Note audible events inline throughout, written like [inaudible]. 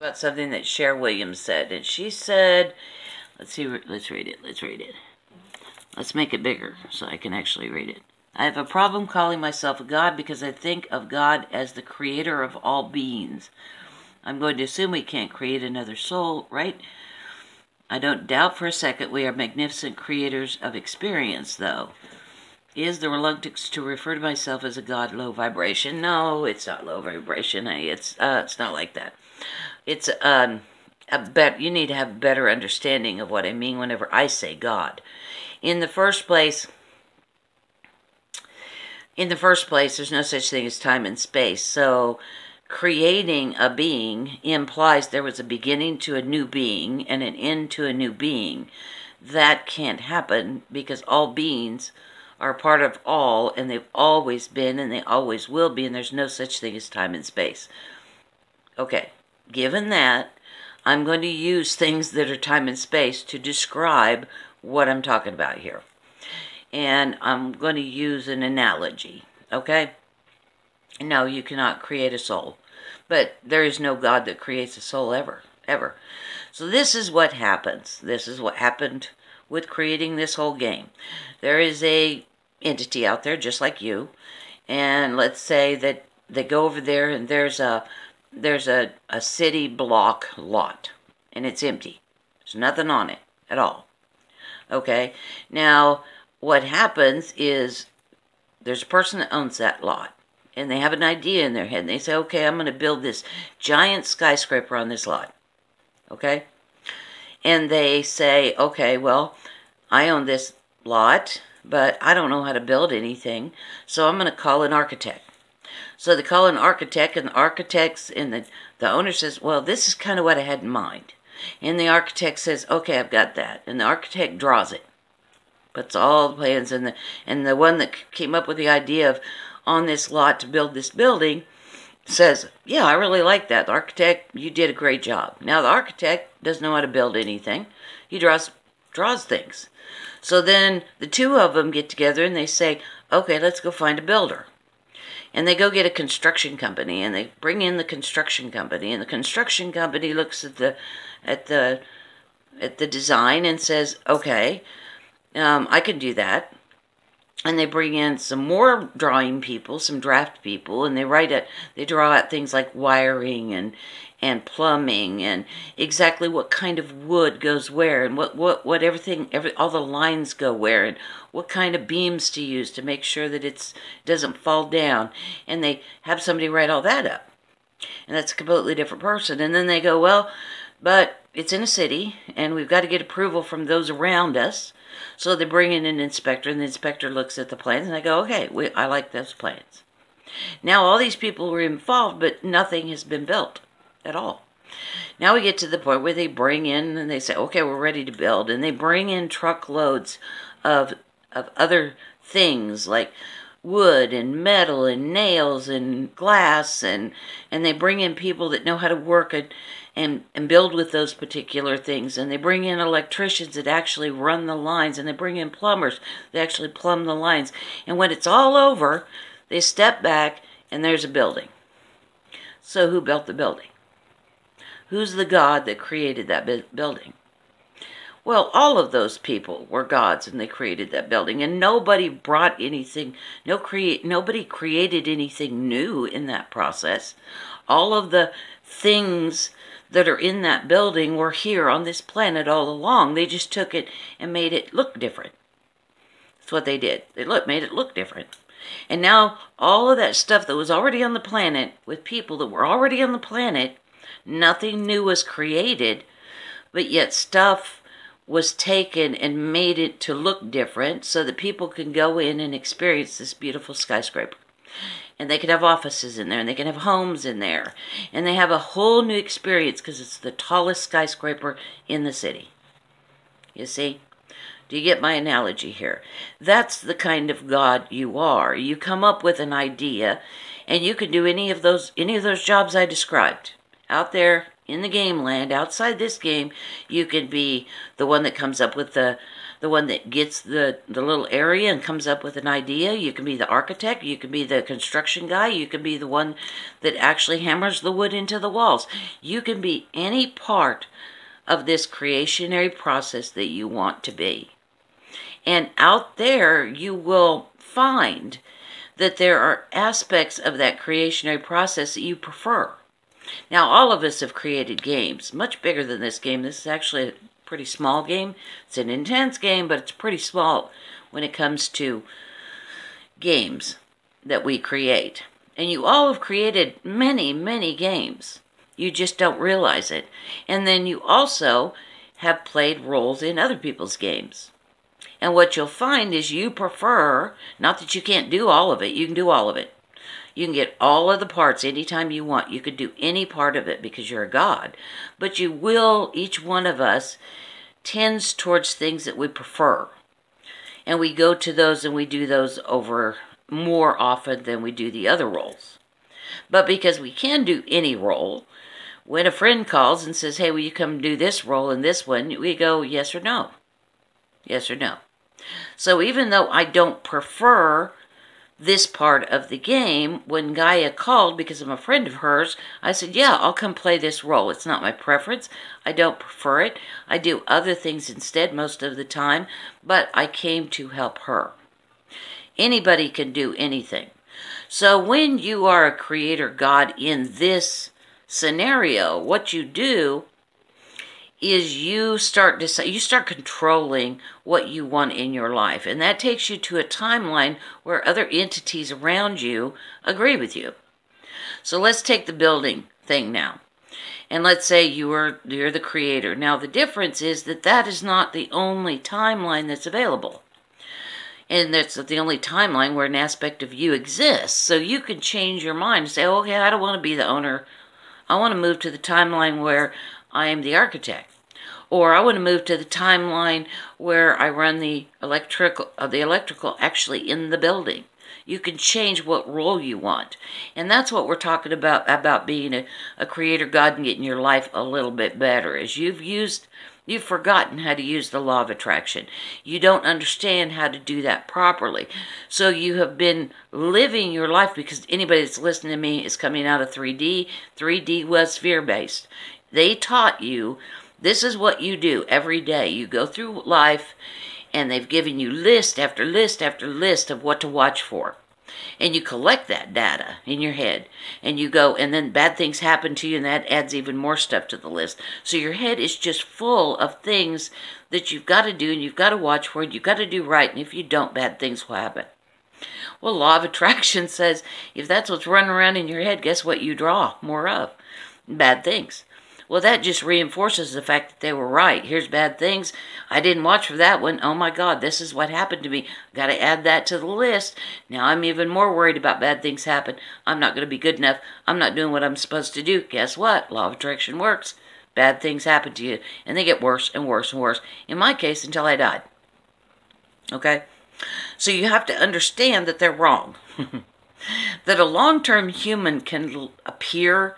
about something that Cher Williams said, and she said, let's see, let's read it, let's read it. Let's make it bigger so I can actually read it. I have a problem calling myself a God because I think of God as the creator of all beings. I'm going to assume we can't create another soul, right? I don't doubt for a second we are magnificent creators of experience, though. Is the reluctance to refer to myself as a God low vibration? No, it's not low vibration. It's uh, it's not like that. It's um, a bet. You need to have a better understanding of what I mean whenever I say God. In the first place, in the first place, there's no such thing as time and space. So, creating a being implies there was a beginning to a new being and an end to a new being. That can't happen because all beings are part of all, and they've always been, and they always will be, and there's no such thing as time and space. Okay, given that, I'm going to use things that are time and space to describe what I'm talking about here. And I'm going to use an analogy, okay? No, you cannot create a soul. But there is no God that creates a soul ever, ever. So this is what happens. This is what happened with creating this whole game. There is a entity out there just like you, and let's say that they go over there and there's a there's a, a city block lot and it's empty. There's nothing on it at all. Okay? Now, what happens is there's a person that owns that lot and they have an idea in their head and they say, okay, I'm going to build this giant skyscraper on this lot. Okay? And they say, okay, well, I own this lot, but I don't know how to build anything, so I'm going to call an architect. So they call an architect, and the architects and the, the owner says, Well, this is kind of what I had in mind. And the architect says, Okay, I've got that. And the architect draws it. Puts all the plans in the and the one that came up with the idea of on this lot to build this building says, Yeah, I really like that. The architect, you did a great job. Now the architect doesn't know how to build anything. He draws draws things. So then the two of them get together and they say, Okay, let's go find a builder and they go get a construction company and they bring in the construction company and the construction company looks at the at the at the design and says okay um, i can do that. And they bring in some more drawing people some draft people and they write it they draw out things like wiring and and plumbing and exactly what kind of wood goes where and what what what everything every all the lines go where and what kind of beams to use to make sure that it's doesn't fall down. And they have somebody write all that up. And that's a completely different person. And then they go well but it's in a city and we've got to get approval from those around us. So they bring in an inspector and the inspector looks at the plans and they go okay we, i like those plans. Now all these people were involved but nothing has been built at all. Now we get to the point where they bring in and they say, okay, we're ready to build. And they bring in truckloads of, of other things like wood and metal and nails and glass and and they bring in people that know how to work it and and build with those particular things and they bring in electricians that actually run the lines and they bring in plumbers that actually plumb the lines and when it's all over they step back and there's a building so who built the building Who's the God that created that building? Well, all of those people were gods and they created that building and nobody brought anything no create nobody created anything new in that process. All of the things that are in that building were here on this planet all along. They just took it and made it look different. That's what they did. They look made it look different. And now all of that stuff that was already on the planet with people that were already on the planet Nothing new was created, but yet stuff was taken and made it to look different so that people can go in and experience this beautiful skyscraper. And they can have offices in there, and they can have homes in there. And they have a whole new experience because it's the tallest skyscraper in the city. You see? Do you get my analogy here? That's the kind of God you are. You come up with an idea, and you can do any of those any of those jobs I described out there in the game land, outside this game, you can be the one that comes up with the the one that gets the, the little area and comes up with an idea. You can be the architect. You can be the construction guy. You can be the one that actually hammers the wood into the walls. You can be any part of this creationary process that you want to be. And out there, you will find that there are aspects of that creationary process that you prefer. Now, all of us have created games, much bigger than this game. This is actually a pretty small game. It's an intense game, but it's pretty small when it comes to games that we create. And you all have created many, many games. You just don't realize it. And then you also have played roles in other people's games. And what you'll find is you prefer, not that you can't do all of it, you can do all of it. You can get all of the parts anytime you want. You could do any part of it because you're a God. But you will, each one of us tends towards things that we prefer. And we go to those and we do those over more often than we do the other roles. But because we can do any role, when a friend calls and says, hey, will you come do this role and this one, we go yes or no. Yes or no. So even though I don't prefer this part of the game, when Gaia called because I'm a friend of hers, I said, Yeah, I'll come play this role. It's not my preference. I don't prefer it. I do other things instead most of the time, but I came to help her. Anybody can do anything. So when you are a creator God in this scenario, what you do is you start decide, you start controlling what you want in your life. And that takes you to a timeline where other entities around you agree with you. So let's take the building thing now. And let's say you are you're the creator. Now the difference is that that is not the only timeline that's available. And that's the only timeline where an aspect of you exists. So you can change your mind and say okay i don't want to be the owner. I want to move to the timeline where i am the architect or I want to move to the timeline where I run the electrical uh, the electrical actually in the building. You can change what role you want. And that's what we're talking about about being a, a creator God and getting your life a little bit better. Is you've used You've forgotten how to use the law of attraction. You don't understand how to do that properly. So you have been living your life because anybody that's listening to me is coming out of 3D. 3D was fear based. They taught you this is what you do every day. You go through life and they've given you list after list after list of what to watch for. And you collect that data in your head and you go, and then bad things happen to you, and that adds even more stuff to the list. So your head is just full of things that you've got to do and you've got to watch for, and you've got to do right. And if you don't, bad things will happen. Well, law of attraction [laughs] says if that's what's running around in your head, guess what you draw more of? Bad things. Well, that just reinforces the fact that they were right. Here's bad things. I didn't watch for that one. Oh my God, this is what happened to me. Got to add that to the list. Now I'm even more worried about bad things happen. I'm not going to be good enough. I'm not doing what I'm supposed to do. Guess what? Law of attraction works. Bad things happen to you, and they get worse and worse and worse. In my case, until I died. Okay? So you have to understand that they're wrong. [laughs] that a long term human can appear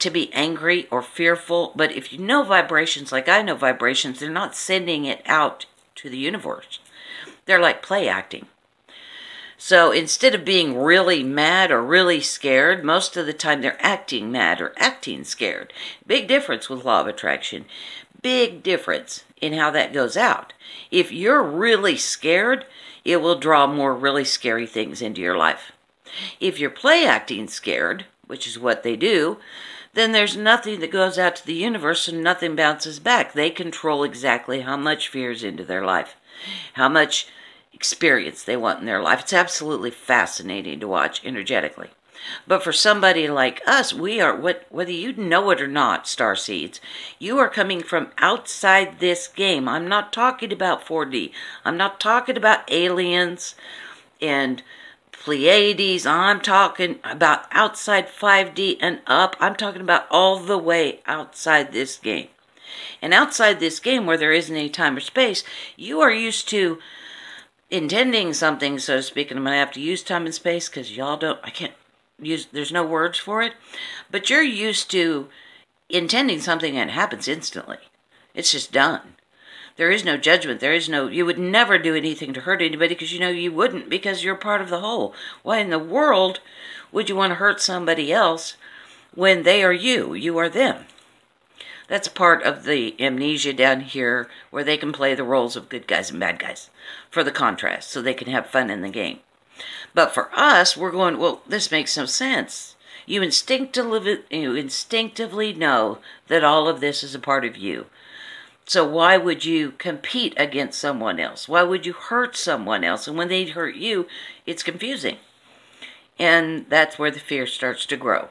to be angry or fearful, but if you know vibrations like I know vibrations, they're not sending it out to the universe. They're like play acting. So instead of being really mad or really scared, most of the time they're acting mad or acting scared. Big difference with law of attraction. Big difference in how that goes out. If you're really scared, it will draw more really scary things into your life. If you're play acting scared, which is what they do, then there's nothing that goes out to the universe and nothing bounces back. They control exactly how much fear is into their life, how much experience they want in their life. It's absolutely fascinating to watch energetically. But for somebody like us, we are what whether you know it or not, star seeds, you are coming from outside this game. I'm not talking about 4D. I'm not talking about aliens and Pleiades. I'm talking about outside 5D and up. I'm talking about all the way outside this game. And outside this game, where there isn't any time or space, you are used to intending something, so to speak, and I'm going to have to use time and space because y'all don't, I can't use, there's no words for it. But you're used to intending something and it happens instantly. It's just done. There is no judgment. There is no, you would never do anything to hurt anybody because you know you wouldn't because you're part of the whole. Why in the world would you want to hurt somebody else when they are you? You are them. That's part of the amnesia down here where they can play the roles of good guys and bad guys for the contrast so they can have fun in the game. But for us, we're going, well, this makes no sense. You instinctively, you instinctively know that all of this is a part of you. So why would you compete against someone else? Why would you hurt someone else? And when they hurt you, it's confusing. And that's where the fear starts to grow.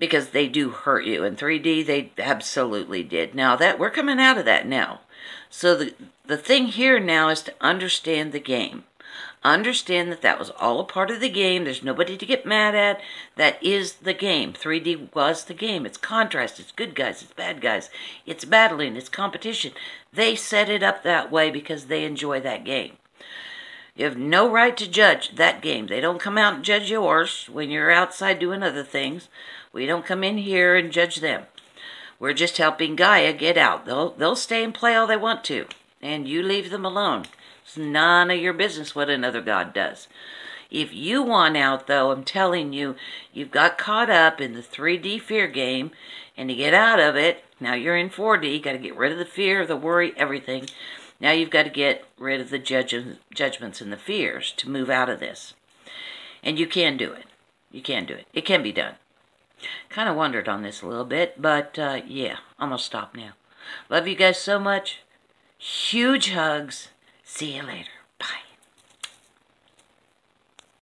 Because they do hurt you. In 3D, they absolutely did. Now that we're coming out of that now. So the the thing here now is to understand the game. Understand that that was all a part of the game. There's nobody to get mad at. That is the game. 3D was the game. It's contrast. It's good guys. It's bad guys. It's battling. It's competition. They set it up that way because they enjoy that game. You have no right to judge that game. They don't come out and judge yours when you're outside doing other things. We don't come in here and judge them. We're just helping Gaia get out. They'll, they'll stay and play all they want to, and you leave them alone. It's none of your business what another God does. If you want out, though, I'm telling you, you've got caught up in the 3D fear game, and to get out of it, now you're in 4D, you got to get rid of the fear, the worry, everything. Now you've got to get rid of the judge judgments and the fears to move out of this. And you can do it. You can do it. It can be done. Kind of wondered on this a little bit, but uh, yeah, I'm going to stop now. Love you guys so much. Huge hugs. See you later.